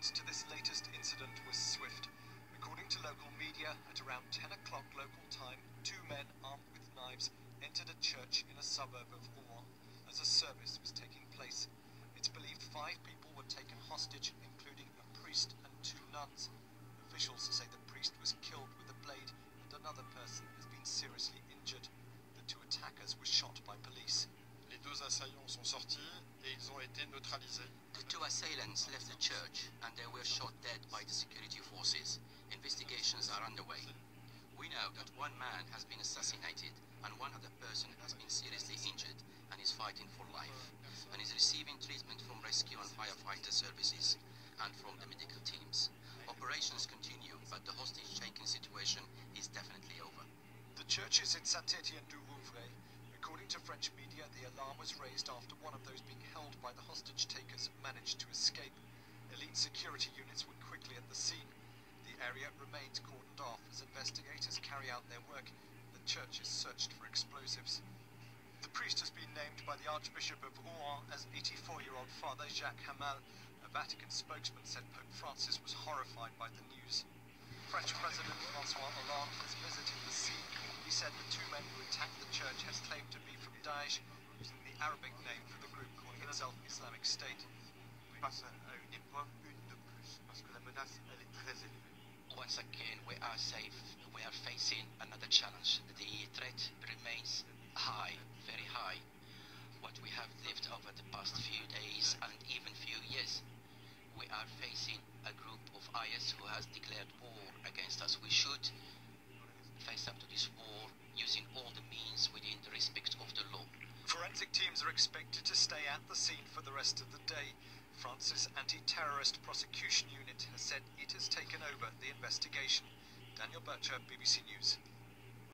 response to this latest incident was swift. According to local media, at around 10 o'clock local time, two men armed with knives entered a church in a suburb of Rouen as a service was taking place. It's believed five people were taken hostage, including a priest and two nuns. Officials say the priest was killed with a blade and another person has been seriously injured. The two attackers were shot by police. Les deux assaillants sont sortis et ils ont été neutralisés. The two assailants left the church and they were shot dead by the security forces. Investigations are underway. We know that one man has been assassinated and one other person has been seriously injured and is fighting for life and is receiving treatment from rescue and firefighter services and from the medical teams. Operations continue, but the hostage-taking situation is definitely over. The church is in Saint-Étienne. According to French media, the alarm was raised after one of those being held by the hostage takers managed to escape. Elite security units were quickly at the scene. The area remains cordoned off as investigators carry out their work. The church is searched for explosives. The priest has been named by the Archbishop of Rouen as 84-year-old Father Jacques Hamel. A Vatican spokesman said Pope Francis was horrified by the news. French President Francois Hollande has visited the scene. He said the two men who attacked the church has claimed to be Daesh, the Arabic name for the group calling itself Islamic State. Once again, we are safe. We are facing another challenge. The threat remains high, very high. What we have lived over the past few days and even few years, we are facing a group of IS who has declared war against us. We should face up to this war using all the means within the respect of the law. Forensic teams are expected to stay at the scene for the rest of the day. France's anti-terrorist prosecution unit has said it has taken over the investigation. Daniel Bircher, BBC News.